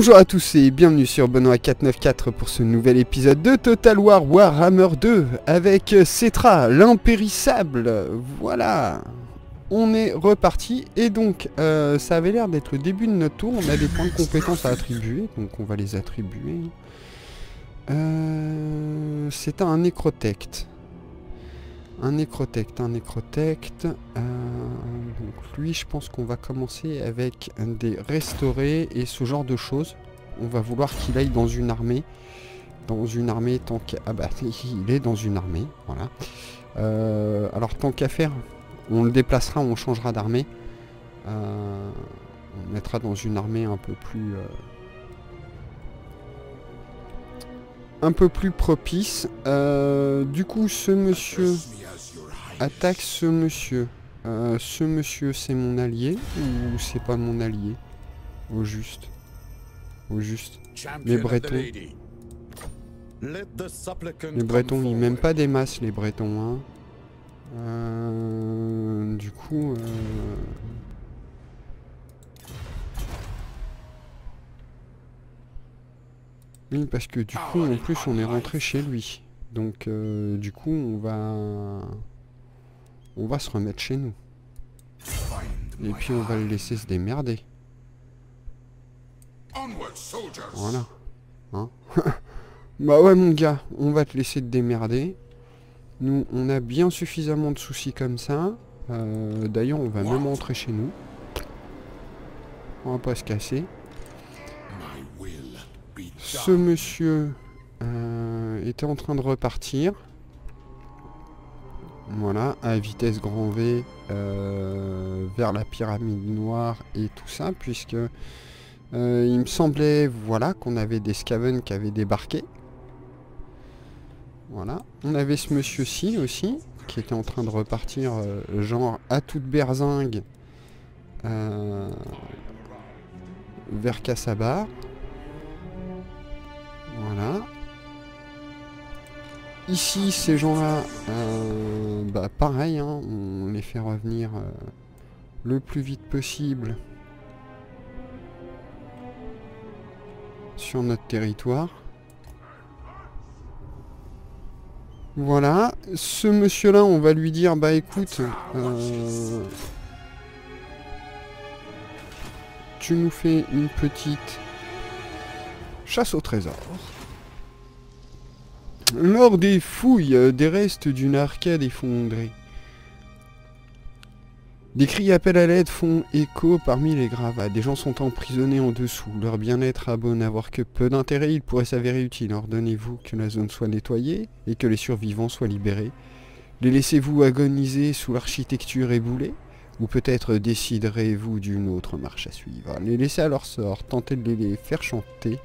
Bonjour à tous et bienvenue sur Benoît494 pour ce nouvel épisode de Total War Warhammer 2 avec Cetra, l'impérissable. Voilà, on est reparti et donc euh, ça avait l'air d'être le début de notre tour. On a des points de compétence à attribuer, donc on va les attribuer. Euh, C'est un nécrotect. Un nécrotect, un nécrotect. Euh, lui, je pense qu'on va commencer avec des restaurés et ce genre de choses. On va vouloir qu'il aille dans une armée. Dans une armée tant qu'à... Ah bah, il est dans une armée, voilà. Euh, alors tant qu'à faire, on le déplacera, on changera d'armée. Euh, on mettra dans une armée un peu plus... un peu plus propice. Euh, du coup, ce monsieur attaque ce monsieur. Euh, ce monsieur, c'est mon allié ou c'est pas mon allié? Au juste. Au juste. Les Bretons. Les Bretons, ils m'aiment pas des masses, les Bretons. Hein. Euh, du coup... Oui, parce que du coup, en plus, on est rentré chez lui. Donc, euh, du coup, on va... On va se remettre chez nous. Et puis, on va le laisser se démerder. Voilà. Hein? Bah ouais, mon gars, on va te laisser te démerder. Nous, on a bien suffisamment de soucis comme ça. Euh, D'ailleurs, on va même rentrer chez nous. On va pas se casser. Monsieur euh, était en train de repartir. Voilà, à vitesse grand V euh, vers la pyramide noire et tout ça, puisque euh, il me semblait voilà qu'on avait des Skaven qui avaient débarqué. Voilà, on avait ce monsieur-ci aussi, qui était en train de repartir, genre à toute berzingue, vers Cassabar. Voilà. Ici, ces gens-là, euh, bah pareil, hein, on les fait revenir euh, le plus vite possible sur notre territoire. Voilà, ce monsieur-là, on va lui dire, bah écoute, euh, tu nous fais une petite chasse au trésor. Lors des fouilles des restes d'une arcade effondrée, des cris d'appel à l'aide font écho parmi les gravats. Des gens sont emprisonnés en dessous. Leur bien-être a beau n'avoir que peu d'intérêt, il pourrait s'avérer utile. Ordonnez-vous que la zone soit nettoyée et que les survivants soient libérés. Les laissez-vous agoniser sous l'architecture éboulée Ou peut-être déciderez-vous d'une autre marche à suivre Les laisser à leur sort, tenter de les faire chanter,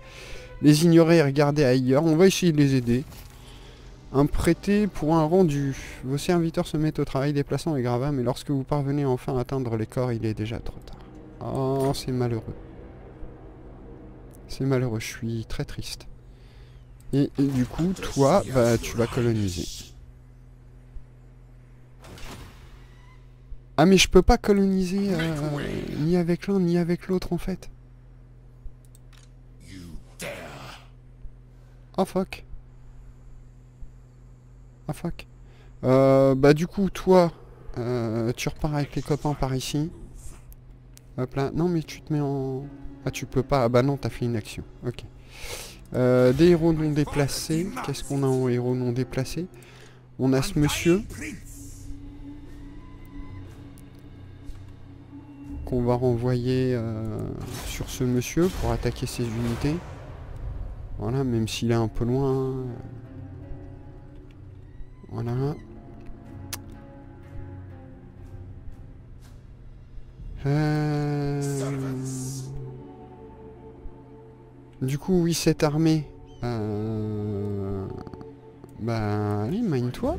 les ignorer et regarder ailleurs. On va essayer de les aider. Un prêté pour un rendu. Vos serviteurs se mettent au travail déplaçant les gravats, mais lorsque vous parvenez enfin à atteindre les corps, il est déjà trop tard. Oh, c'est malheureux. C'est malheureux, je suis très triste. Et, du coup, toi, bah, tu vas coloniser. Ah mais je peux pas coloniser euh, ni avec l'un ni avec l'autre en fait. Oh fuck. Ah fuck. Euh, bah du coup toi, euh, tu repars avec les copains par ici. Hop là. Non mais tu te mets en... Ah tu peux pas. Ah bah non t'as fait une action. Ok. Euh, des héros non déplacés. Qu'est-ce qu'on a en héros non déplacés? On a ce monsieur. Qu'on va renvoyer euh, sur ce monsieur pour attaquer ses unités. Voilà, même s'il est un peu loin. hein. Voilà. Euh, Du coup, oui, cette armée. Euh... Bah, allez, mine-toi.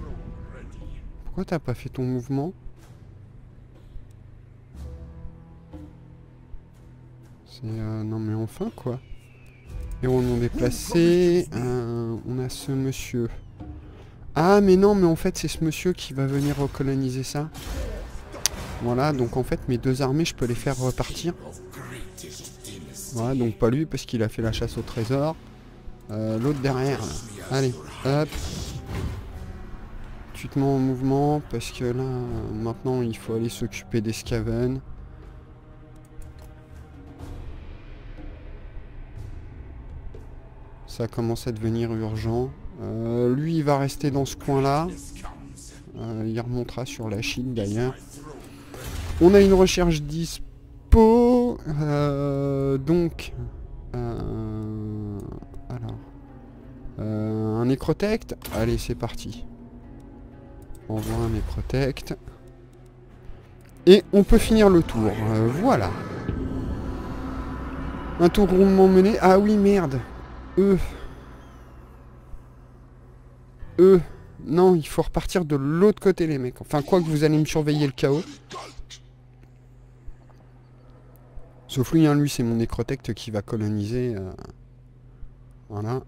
Pourquoi t'as pas fait ton mouvement? Quoi. Héros non déplacé. euh, on a ce monsieur. Ah mais non, mais en fait c'est ce monsieur qui va venir recoloniser ça. Voilà, donc en fait mes deux armées, je peux les faire repartir. Voilà, donc pas lui parce qu'il a fait la chasse au trésor. Euh, L'autre derrière. là. Allez, hop. Tu te mets en mouvement parce que là, maintenant, il faut aller s'occuper des Scaven. Ça commence à devenir urgent. Euh, lui, il va rester dans ce coin-là. Euh, il remontera sur la Chine d'ailleurs. On a une recherche dispo. euh, donc, alors, un nécrotect. Allez, c'est parti. Envoie un nécrotect. Et on peut finir le tour. Voilà. Un tour rondement mené. Ah oui, merde. Eux. Eux. Non, il faut repartir de l'autre côté, les mecs. Enfin, quoi que vous allez me surveiller le chaos. Sauf lui, hein, lui, c'est mon nécrotect qui va coloniser. euh, Voilà.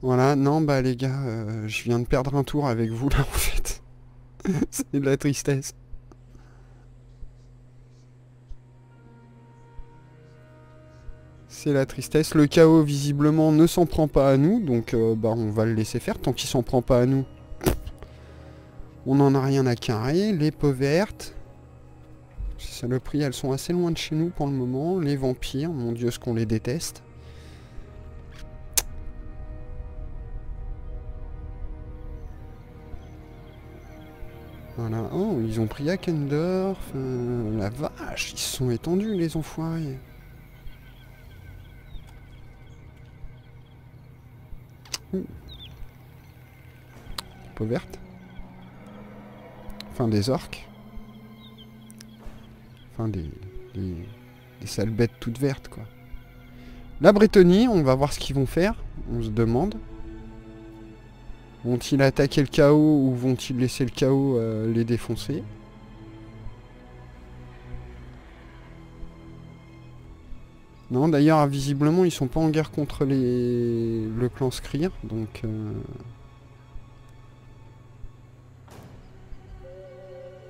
Voilà, non, bah les gars, euh, je viens de perdre un tour avec vous là, en fait. c'est de la tristesse. C'est la tristesse. Le chaos, visiblement, ne s'en prend pas à nous. Donc, euh, bah, on va le laisser faire. Tant qu'il s'en prend pas à nous, on n'en a rien à carrer. Les peaux vertes. Ces saloperies, elles sont assez loin de chez nous pour le moment. Les vampires, mon dieu, ce qu'on les déteste. Voilà. Oh, ils ont pris Akendorf. euh, la vache, ils se sont étendus, les enfoirés. Peau verte. Enfin, des orques. Enfin, des, des, sales bêtes toutes vertes, quoi. La Brétonie, on va voir ce qu'ils vont faire. On se demande. Vont-ils attaquer le chaos ou vont-ils laisser le chaos euh, les défoncer? Non, d'ailleurs, visiblement, ils sont pas en guerre contre le clan Skrir, donc... euh,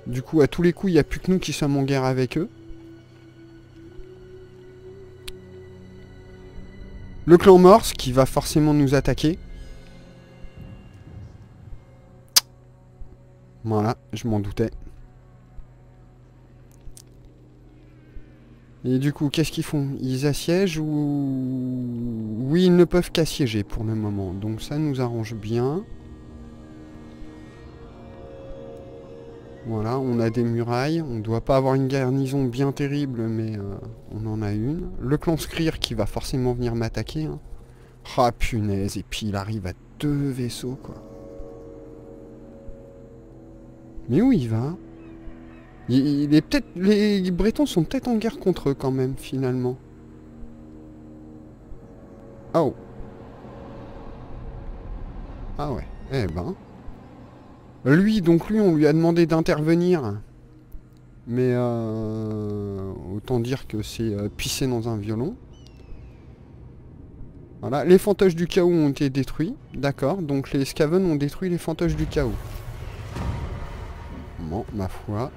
Du coup, à tous les coups, il n'y a plus que nous qui sommes en guerre avec eux. Le clan Morse qui va forcément nous attaquer. Voilà, je m'en doutais. Et du coup, qu'est-ce qu'ils font? Ils assiègent ou... Oui, ils ne peuvent qu'assiéger pour le moment. Donc ça nous arrange bien. Voilà, on a des murailles. On doit pas avoir une garnison bien terrible, mais euh, on en a une. Le clan Skrir qui va forcément venir m'attaquer. hein. Ah punaise, et puis il arrive à deux vaisseaux, quoi. Mais où il va? Il, est peut-être. Les Bretons sont peut-être en guerre contre eux quand même, finalement. Oh. Ah ouais. Eh ben. Lui, donc lui, on lui a demandé d'intervenir. Mais euh, autant dire que c'est euh, pisser dans un violon. Voilà, les fantoches du chaos ont été détruits. D'accord, donc les Skaven ont détruit les fantoches du chaos. Bon, ma foi.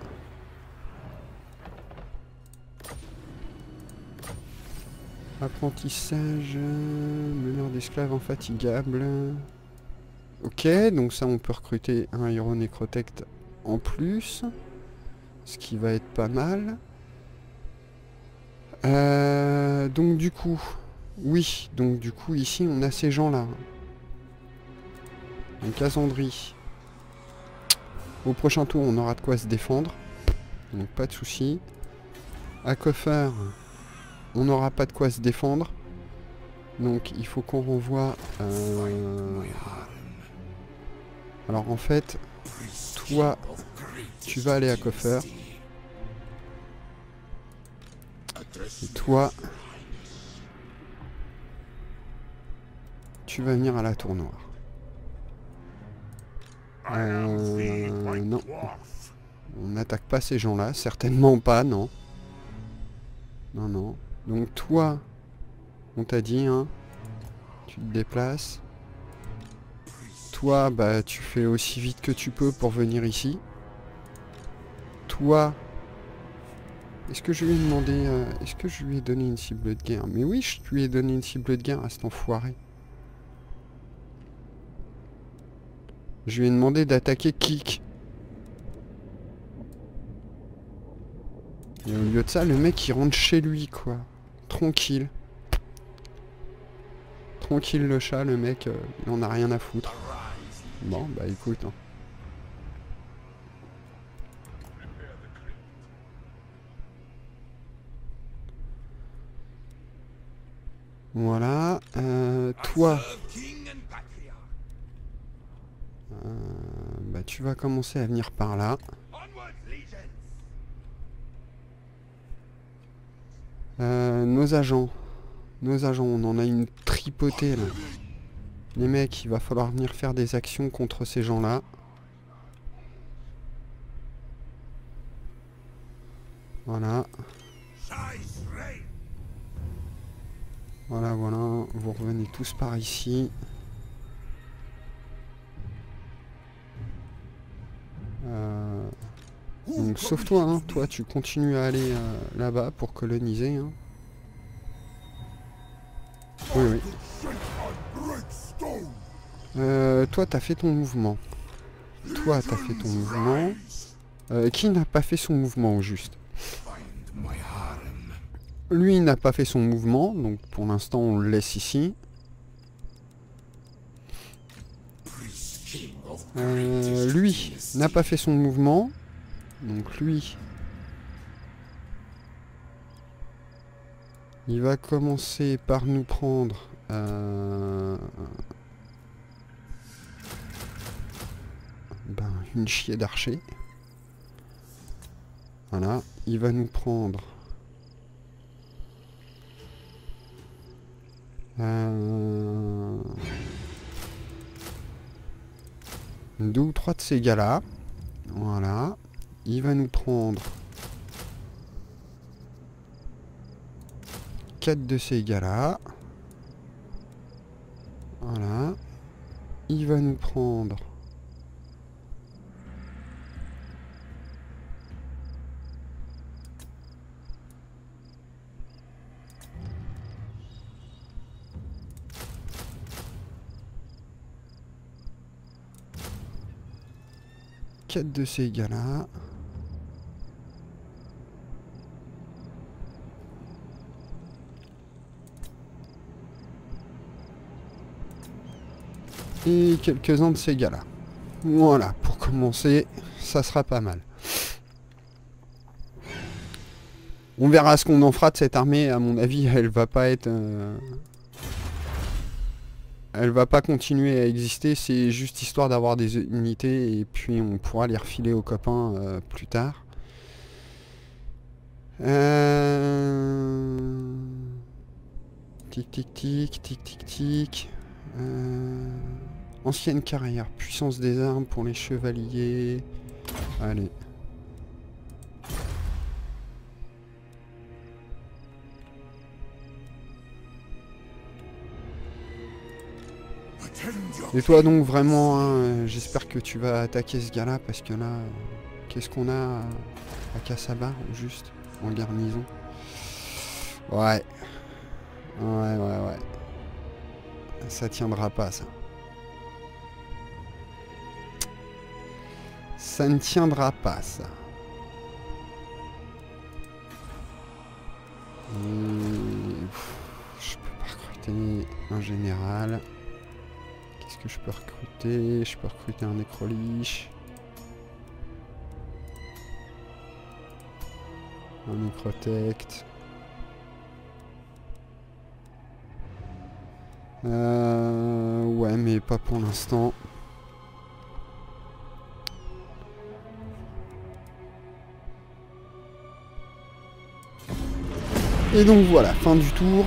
Apprentissage, meneur d'esclaves infatigable. Ok, donc ça on peut recruter un héros nécrotect en plus. Ce qui va être pas mal. Euh, donc du coup, oui, donc du coup ici on a ces gens-là. Donc Casandri. Au prochain tour on aura de quoi se défendre. Donc pas de soucis. À Coffer, on n'aura pas de quoi se défendre. Donc il faut qu'on renvoie... euh, Alors en fait, toi, tu vas aller à Coffer. Et toi, tu vas venir à la tour noire. Euh, non. On n'attaque pas ces gens-là, certainement pas, non. Non, non. Donc toi, on t'a dit, hein, tu te déplaces. Toi, bah, tu fais aussi vite que tu peux pour venir ici. Toi, Est-ce que je lui ai demandé... euh, Est-ce que je lui ai donné une cible de guerre? Mais oui, je lui ai donné une cible de guerre à cet enfoiré. Je lui ai demandé d'attaquer Kik. Et au lieu de ça, le mec il rentre chez lui quoi. Tranquille. Tranquille le chat, le mec, euh, il en a rien à foutre. Bon, bah écoute. hein. Voilà. euh, toi, euh, bah tu vas commencer à venir par là. Euh, nos agents. Nos agents, on en a une tripotée là. Les mecs, il va falloir venir faire des actions contre ces gens-là. Voilà. Voilà, voilà. Vous revenez tous par ici. Euh, donc, sauf toi, hein. Toi, tu continues à aller euh, là-bas pour coloniser. hein. Oui, oui. Euh, toi, t'as fait ton mouvement. Toi, t'as fait ton mouvement. Euh, qui n'a pas fait son mouvement au juste? Lui n'a pas fait son mouvement, donc pour l'instant on le laisse ici. Euh, lui n'a pas fait son mouvement, donc lui... Il va commencer par nous prendre... euh, ben, une chier d'archer. Voilà, il va nous prendre... Euh, Deux ou trois de ces gars-là. Voilà. Il va nous prendre... Quatre de ces gars-là. Voilà. Il va nous prendre... Quatre de ces gars-là. Et quelques-uns de ces gars-là. Voilà, pour commencer, ça sera pas mal. On verra ce qu'on en fera de cette armée. À mon avis, elle va pas être... euh, Elle va pas continuer à exister. C'est juste histoire d'avoir des unités et puis on pourra les refiler aux copains euh, plus tard. Euh... Tic tic tic, tic tic tic. Euh, Ancienne carrière, puissance des armes pour les chevaliers. Allez. Et toi donc vraiment, hein, euh, j'espère que tu vas attaquer ce gars-là parce que là, euh, qu'est-ce qu'on a à, à Kassaba juste en garnison? Ouais. Ouais, ouais, ouais. Ça tiendra pas ça. Ça ne tiendra pas ça. Pff, Je peux pas recruter un général. Qu'est-ce que je peux recruter? Je peux recruter un nécroliche. Un nécrotect. Euh, ouais, mais pas pour l'instant. Et donc voilà, fin du tour.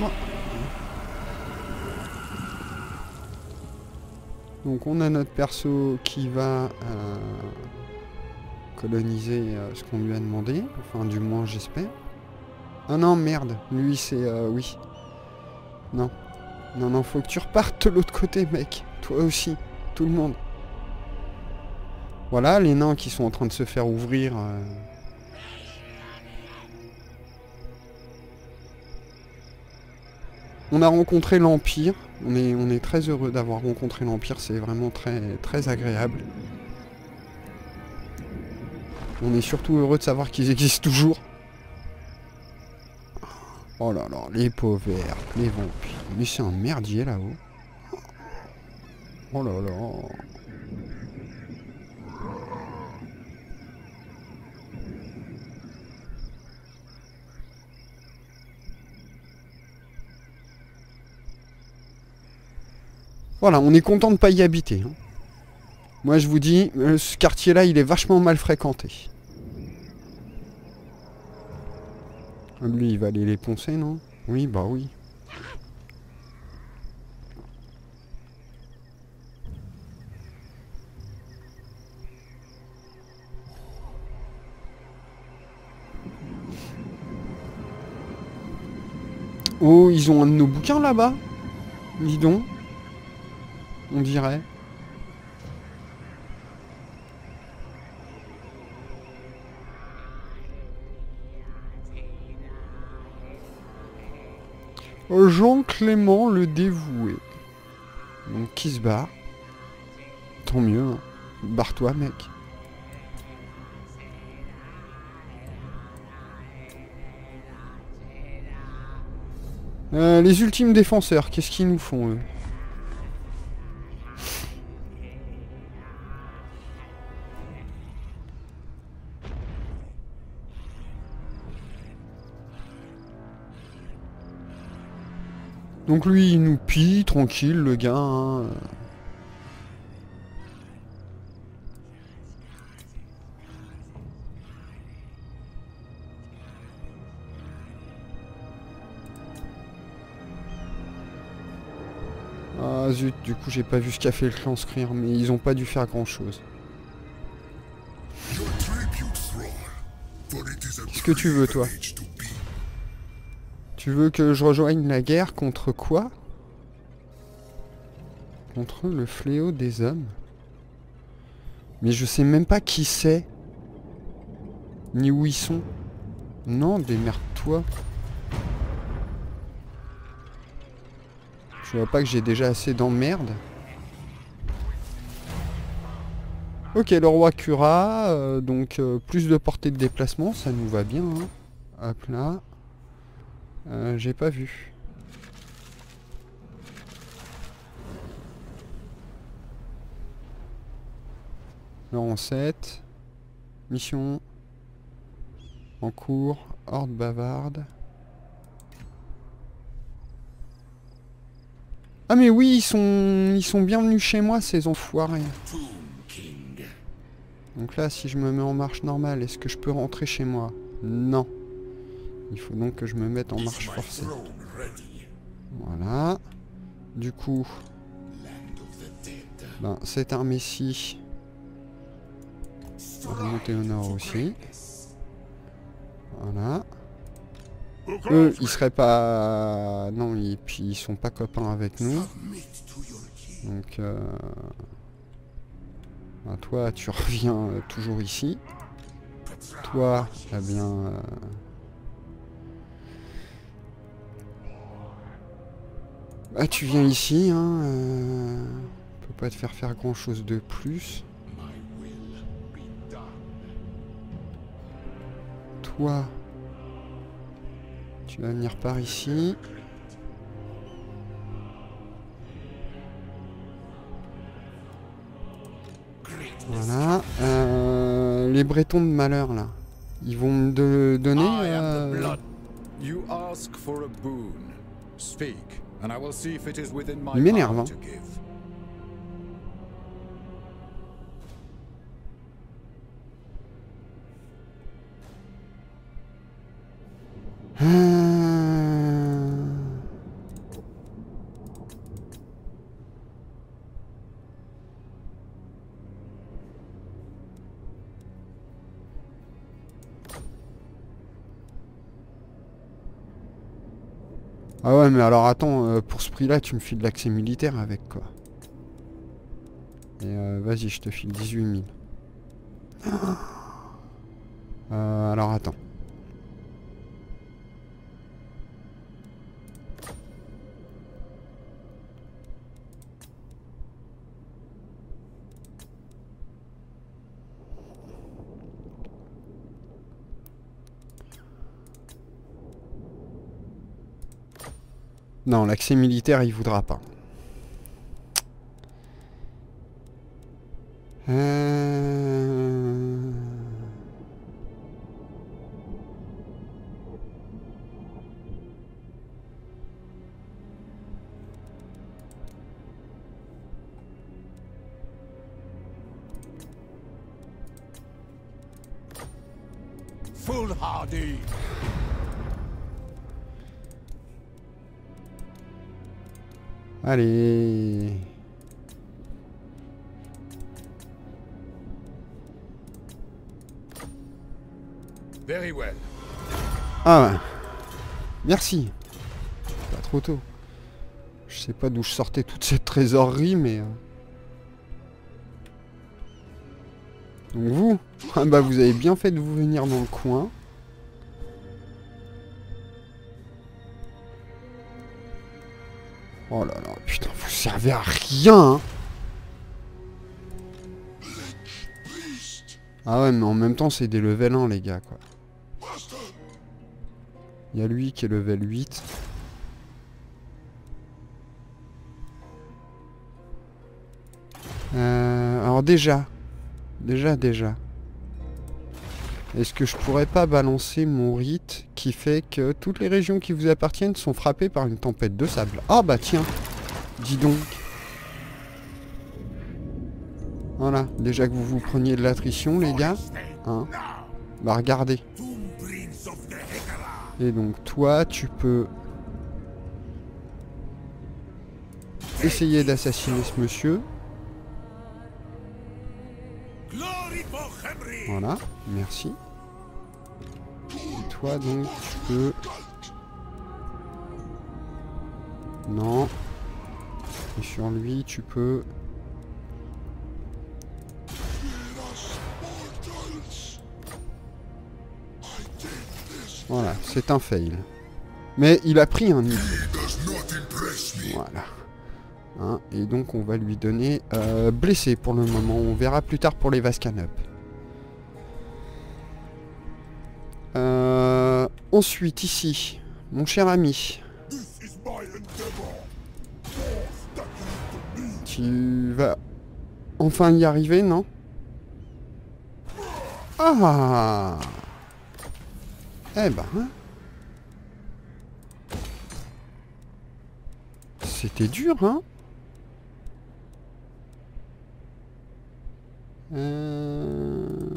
Donc on a notre perso qui va euh, coloniser euh, ce qu'on lui a demandé. Enfin du moins j'espère. Ah non merde, lui c'est... euh, oui. Non. Non, non, faut que tu repartes de l'autre côté, mec. Toi aussi. Tout le monde. Voilà, les nains qui sont en train de se faire ouvrir. Euh. On a rencontré l'Empire. On est, on est très heureux d'avoir rencontré l'Empire. C'est vraiment très, très agréable. On est surtout heureux de savoir qu'ils existent toujours. Oh là là, les pauvres, les vampires. Mais c'est un merdier là-haut. Oh là là. Voilà, on est content de pas y habiter. hein. Moi je vous dis, euh, ce quartier-là, il est vachement mal fréquenté. Ah, Lui, il va aller les poncer, non? Oui, bah oui. Oh, ils ont un de nos bouquins là-bas Dis donc. On dirait. Jean Clément le dévoué. Donc qui se barre. Tant mieux. hein. Barre-toi mec. Euh, les ultimes défenseurs, qu'est-ce qu'ils nous font eux Donc lui, il nous pille, tranquille, le gars. hein. Du coup j'ai pas vu ce qu'a fait le clan Scream, mais ils ont pas dû faire grand chose. Qu'est-ce que tu veux toi? Tu veux que je rejoigne la guerre contre quoi? Contre le fléau des hommes. Mais je sais même pas qui c'est. Ni où ils sont. Non, démerde-toi. Vois pas que j'ai déjà assez d'emmerde. Ok, le roi Cura, euh, donc euh, plus de portée de déplacement, ça nous va bien. hein. Hop là. Euh, j'ai pas vu. Laurent 7. Mission. En cours. Horde bavarde. Ah mais oui, ils sont, ils sont bienvenus chez moi, ces enfoirés. Donc là, si je me mets en marche normale, est-ce que je peux rentrer chez moi? Non. Il faut donc que je me mette en marche forcée. Voilà. Du coup, ben, cette armée-ci va remonter au nord aussi. Voilà. Eux, ils seraient pas... Non, et puis ils sont pas copains avec nous. Donc... Euh... ben, toi, tu reviens euh, toujours ici. Toi, eh bien... euh, Bah, tu viens ici, hein. Euh... On peut pas te faire faire grand chose de plus. Toi, tu vas venir par ici. Voilà. Euh, les Bretons de malheur là. Ils vont me de- donner. Euh, blood. You ask Ah ouais mais alors attends, euh, pour ce prix là tu me files l'accès militaire avec quoi. Et euh, vas-y je te file 18 000. Euh, alors attends. Non, l'accès militaire, il voudra pas. Foolhardy! Allez. Very well. Ah ouais. Merci. Pas trop tôt. Je sais pas d'où je sortais toute cette trésorerie, mais... euh. Donc vous Ah bah vous avez bien fait de vous venir dans le coin. Oh là là, à rien hein. Ah ouais, mais en même temps, c'est des level 1, les gars, quoi. Il y a lui qui est level 8. Euh, alors déjà, déjà, déjà. Est-ce que je pourrais pas balancer mon rite qui fait que toutes les régions qui vous appartiennent sont frappées par une tempête de sable? Ah bah tiens, dis donc. Voilà, déjà que vous vous preniez de l'attrition les gars. Hein bah regardez. Et donc toi, tu peux essayer d'assassiner ce monsieur. Voilà, merci. Et toi donc tu peux... Non. Sur lui tu peux... Voilà, c'est un fail. Mais il a pris un niveau. Voilà. Hein, et donc on va lui donner euh, blessé pour le moment. On verra plus tard pour les Vascan Up. Euh, ensuite ici, mon cher ami. Tu vas enfin y arriver, non? Ah Eh ben... hein. C'était dur, hein Euh...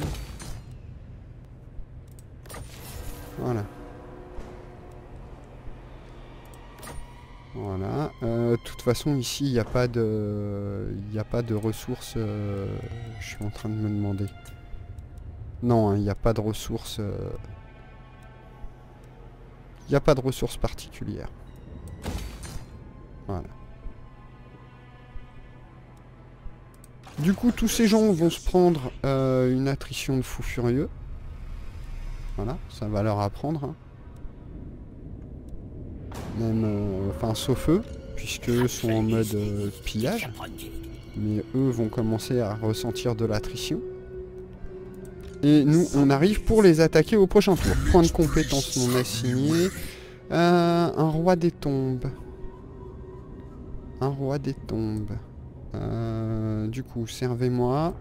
Voilà. Voilà. Euh, De toute façon, ici, il n'y a pas de... N'y a pas de ressources... euh, Je suis en train de me demander. Non, hein, il n'y a pas de ressources... euh, Il n'y a pas de ressources particulières. Voilà. Du coup, tous ces gens vont se prendre une attrition de fou furieux. Voilà, ça va leur apprendre. hein. Même, euh, enfin, sauf eux, puisque sont en mode euh, pillage. Mais eux vont commencer à ressentir de l'attrition. Et nous, on arrive pour les attaquer au prochain tour. Point de compétence non assigné. Euh, un roi des tombes. Un roi des tombes. Du coup, servez-moi.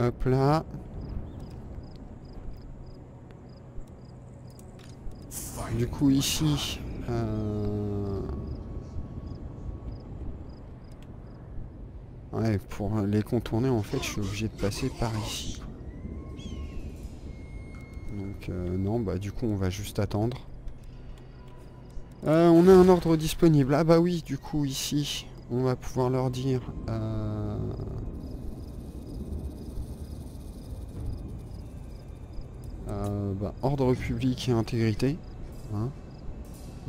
Hop là. Du coup, ici... euh, Ouais, pour les contourner, en fait, je suis obligé de passer par ici. Donc, euh, non, bah du coup, on va juste attendre. Euh, on a un ordre disponible. Ah bah oui, du coup, ici, on va pouvoir leur dire... euh, bah, ordre public et intégrité. Hein.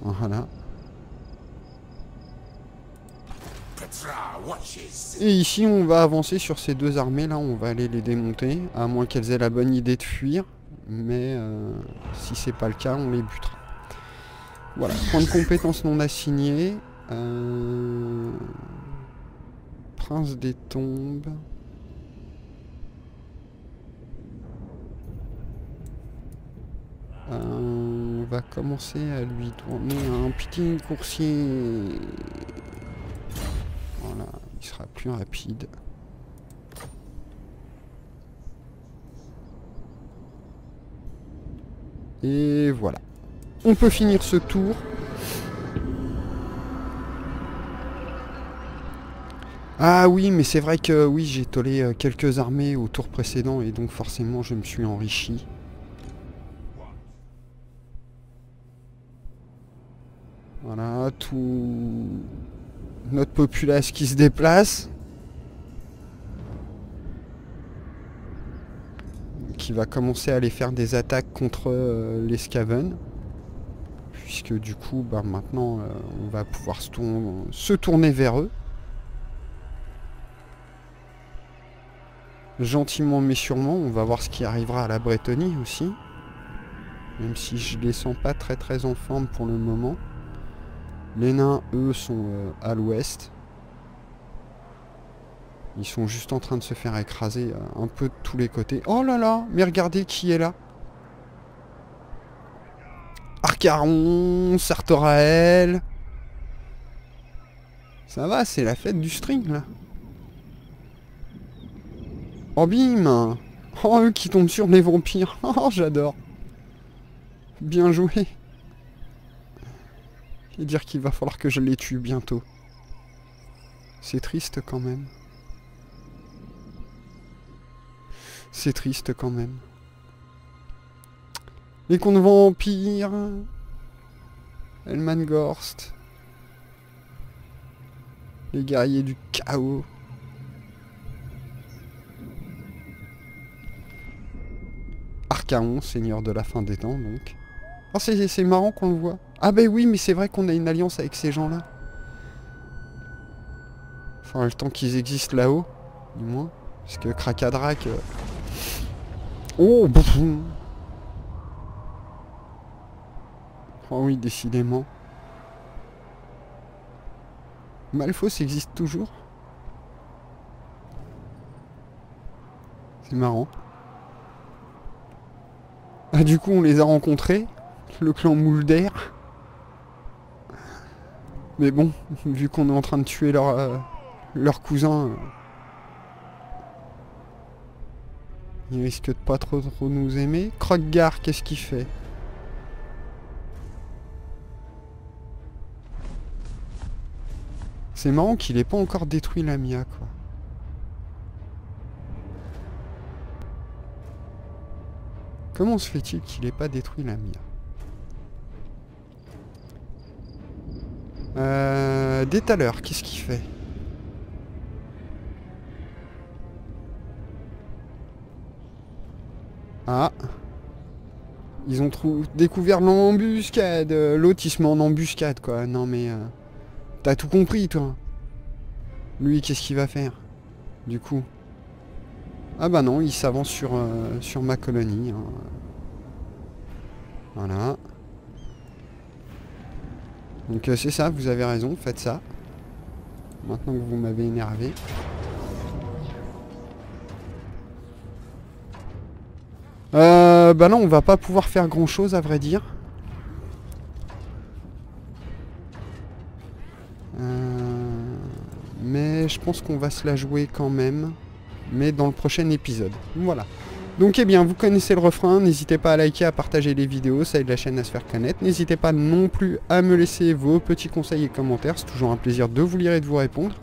Voilà. Et ici, on va avancer sur ces deux armées là, on va aller les démonter, à moins qu'elles aient la bonne idée de fuir. Mais euh, si c'est pas le cas, on les butera. Voilà, point de compétence non assigné. Euh, Prince des tombes. Euh, va commencer à lui tourner un petit coursier. Voilà, il sera plus rapide. Et voilà. On peut finir ce tour. Ah oui, mais c'est vrai que oui, j'ai tollé euh, quelques armées au tour précédent et donc forcément je me suis enrichi. Voilà, notre populace qui se déplace. Qui va commencer à aller faire des attaques contre euh, les Scaven. Puisque du coup, bah, maintenant, euh, on va pouvoir se tourner vers eux. gentiment mais sûrement. On va voir ce qui arrivera à la Bretonnie aussi. Même si je les sens pas très très en forme pour le moment. Les nains, eux, sont euh, à l'ouest. Ils sont juste en train de se faire écraser euh, un peu de tous les côtés. Oh là là Mais regardez qui est là Arcaron, Sartorael. Ça va, c'est la fête du string là. Oh bim Oh eux qui tombent sur les vampires Oh j'adore Bien joué Et dire qu'il va falloir que je les tue bientôt. C'est triste quand même. C'est triste quand même. Les contes vampires Elmangorst Les guerriers du chaos seigneur de la fin des temps, donc. Oh, c'est marrant qu'on le voit. Ah ben oui, mais c'est vrai qu'on a une alliance avec ces gens-là. Enfin, le temps qu'ils existent là-haut, du moins. Parce que Krakadrak... Euh, oh Oh oui, décidément. Malfos existe toujours C'est marrant. Ah, du coup, on les a rencontrés. Le clan Moulder. Mais bon, vu qu'on est en train de tuer leur, euh, leur cousin, euh, il risque de pas trop, trop nous aimer. Kroggar, qu'est-ce qu'il fait? C'est marrant qu'il ait pas encore détruit la Mia, quoi. Comment se fait-il qu'il n'ait pas détruit la mire euh, Détaleur, qu'est-ce qu'il fait Ah Ils ont découvert l'embuscade L'autre il se met en embuscade quoi. Non mais... Euh, t'as tout compris toi Lui qu'est-ce qu'il va faire Du coup? Ah bah non, il s'avance sur, euh, sur ma colonie. Hein. Voilà. Donc euh, c'est ça, vous avez raison, faites ça. Maintenant que vous m'avez énervé. Euh, bah non, on va pas pouvoir faire grand chose à vrai dire. Euh, mais je pense qu'on va se la jouer quand même mais dans le prochain épisode. Voilà. Donc eh bien, vous connaissez le refrain, n'hésitez pas à liker, à partager les vidéos, ça aide la chaîne à se faire connaître. N'hésitez pas non plus à me laisser vos petits conseils et commentaires, c'est toujours un plaisir de vous lire et de vous répondre.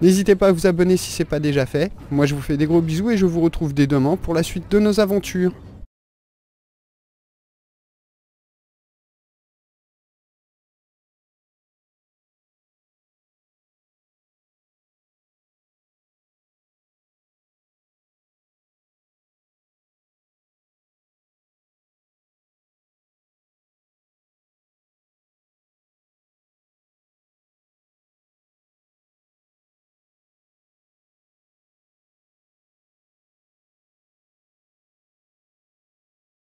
N'hésitez pas à vous abonner si ce n'est pas déjà fait. Moi je vous fais des gros bisous et je vous retrouve dès demain pour la suite de nos aventures.